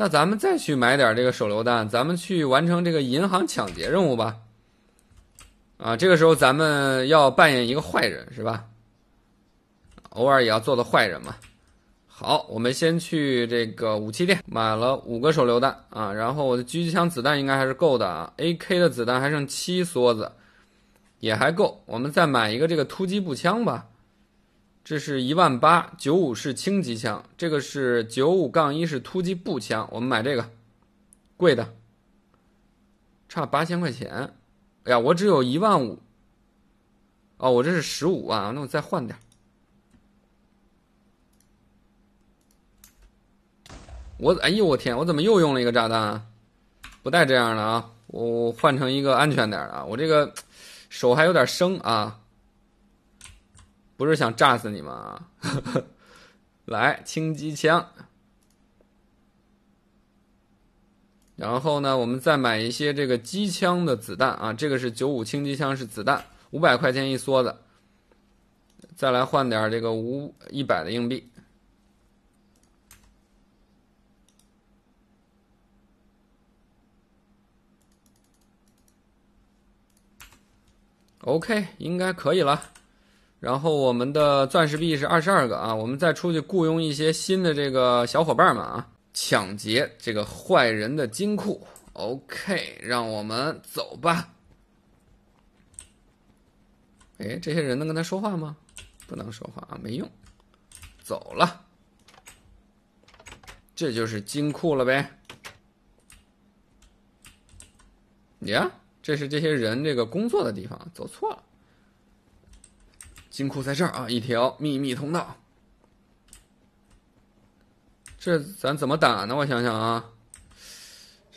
那咱们再去买点这个手榴弹，咱们去完成这个银行抢劫任务吧。啊，这个时候咱们要扮演一个坏人是吧？偶尔也要做做坏人嘛。好，我们先去这个武器店买了五个手榴弹啊，然后我的狙击枪子弹应该还是够的啊，AK 的子弹还剩七梭子，也还够。我们再买一个这个突击步枪吧，这是一万八，九五式轻机枪，这个是九五杠一是突击步枪，我们买这个，贵的，差八千块钱。哎呀，我只有一万五，哦，我这是十五万，那我再换点。我哎呦我天！我怎么又用了一个炸弹啊？不带这样的啊！我换成一个安全点的。我这个手还有点生啊，不是想炸死你们啊！来，轻机枪。然后呢，我们再买一些这个机枪的子弹啊。这个是九五轻机枪，是子弹，五百块钱一梭子。再来换点这个五一百的硬币。OK，应该可以了。然后我们的钻石币是二十二个啊，我们再出去雇佣一些新的这个小伙伴们啊，抢劫这个坏人的金库。OK，让我们走吧。哎，这些人能跟他说话吗？不能说话啊，没用。走了，这就是金库了呗。呀？这是这些人这个工作的地方，走错了。金库在这儿啊，一条秘密通道。这咱怎么打呢？我想想啊，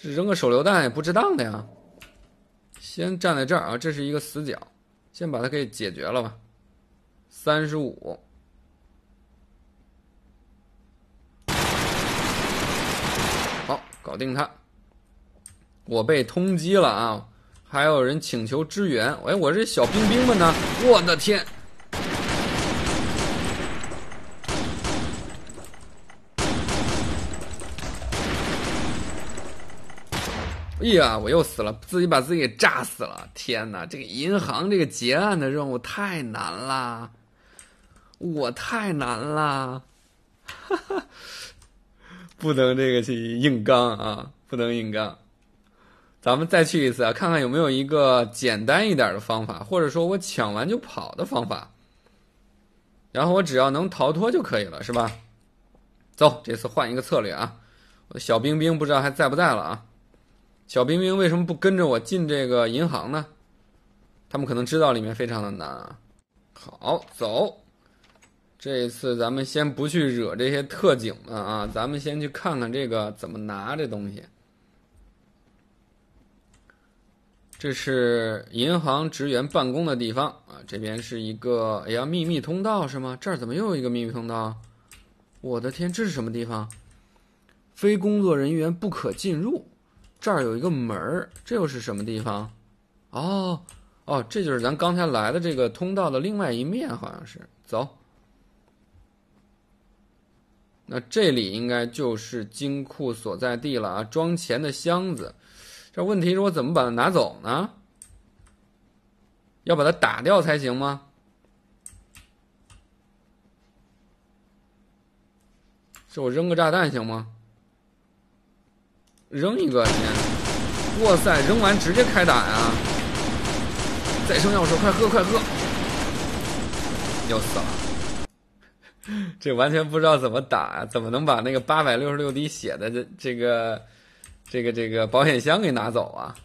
扔个手榴弹也不值当的呀。先站在这儿啊，这是一个死角，先把它给解决了吧。三十五，好，搞定他。我被通缉了啊！还有人请求支援，哎，我这小兵兵们呢？我的天！哎呀，我又死了，自己把自己给炸死了！天哪，这个银行这个结案的任务太难了，我太难了，哈哈，不能这个去硬刚啊，不能硬刚。咱们再去一次啊，看看有没有一个简单一点的方法，或者说我抢完就跑的方法。然后我只要能逃脱就可以了，是吧？走，这次换一个策略啊！我的小冰冰不知道还在不在了啊？小冰冰为什么不跟着我进这个银行呢？他们可能知道里面非常的难啊。好，走。这一次咱们先不去惹这些特警们啊，咱们先去看看这个怎么拿这东西。这是银行职员办公的地方啊，这边是一个哎呀秘密通道是吗？这儿怎么又有一个秘密通道？我的天，这是什么地方？非工作人员不可进入。这儿有一个门儿，这又是什么地方？哦哦，这就是咱刚才来的这个通道的另外一面，好像是。走，那这里应该就是金库所在地了啊，装钱的箱子。这问题是我怎么把它拿走呢？要把它打掉才行吗？是我扔个炸弹行吗？扔一个，天！哇塞，扔完直接开打啊！再生药水，快喝快喝！要死了！这完全不知道怎么打啊？怎么能把那个八百六十六滴血的这这个？这个这个保险箱给拿走啊！